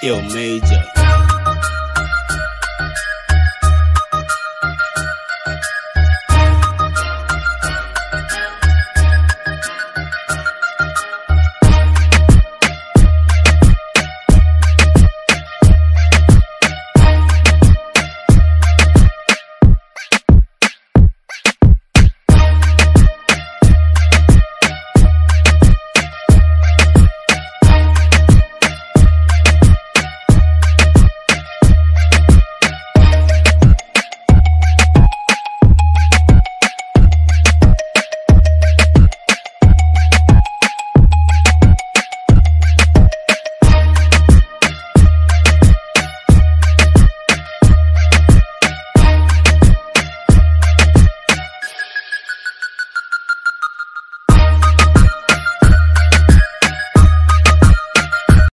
掉没一。